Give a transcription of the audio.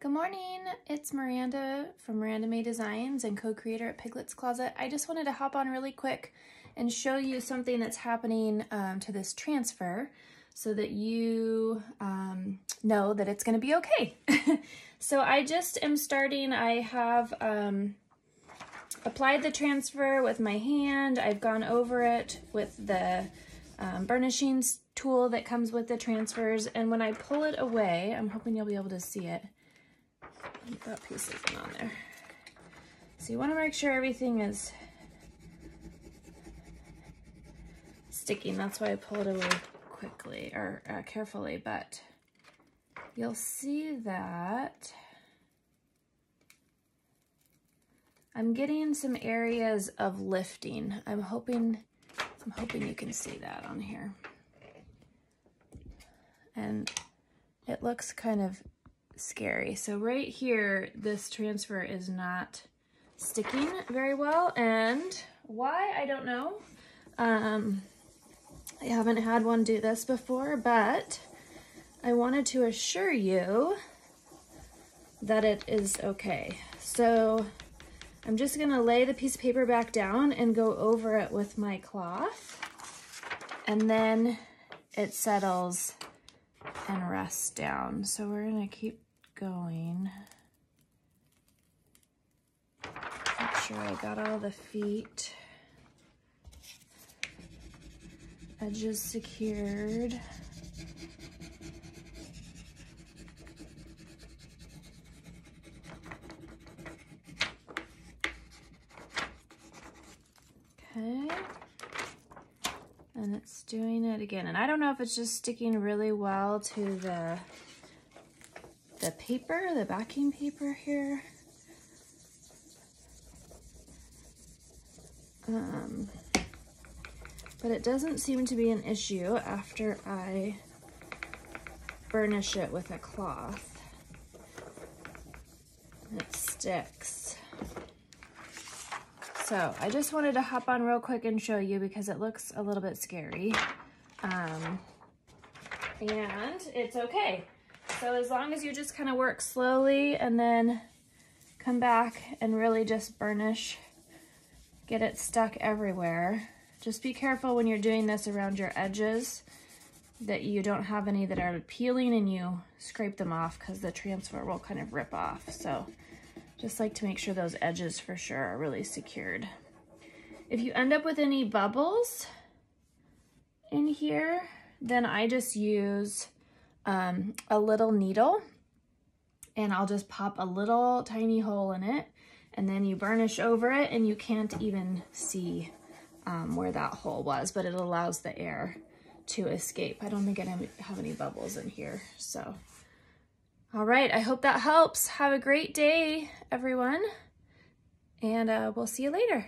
Good morning, it's Miranda from Miranda Mae Designs and co-creator at Piglet's Closet. I just wanted to hop on really quick and show you something that's happening um, to this transfer so that you um, know that it's gonna be okay. so I just am starting, I have um, applied the transfer with my hand, I've gone over it with the um, burnishing tool that comes with the transfers, and when I pull it away, I'm hoping you'll be able to see it, that piece isn't on there. So you want to make sure everything is sticking. That's why I pull it away quickly or uh, carefully, but you'll see that I'm getting some areas of lifting. I'm hoping, I'm hoping you can see that on here. And it looks kind of scary. So right here, this transfer is not sticking very well. And why, I don't know. Um, I haven't had one do this before, but I wanted to assure you that it is okay. So I'm just gonna lay the piece of paper back down and go over it with my cloth. And then it settles and rests down. So we're gonna keep going. Make sure I got all the feet. Edges secured. Okay. And it's doing it again. And I don't know if it's just sticking really well to the the paper, the backing paper here. Um, but it doesn't seem to be an issue after I burnish it with a cloth. It sticks. So I just wanted to hop on real quick and show you because it looks a little bit scary. Um, and it's okay. So as long as you just kind of work slowly and then come back and really just burnish, get it stuck everywhere. Just be careful when you're doing this around your edges that you don't have any that are peeling and you scrape them off because the transfer will kind of rip off. So just like to make sure those edges for sure are really secured. If you end up with any bubbles in here, then I just use um, a little needle and I'll just pop a little tiny hole in it and then you burnish over it and you can't even see um, where that hole was, but it allows the air to escape. I don't think I have any bubbles in here, so. All right, I hope that helps. Have a great day, everyone, and uh, we'll see you later.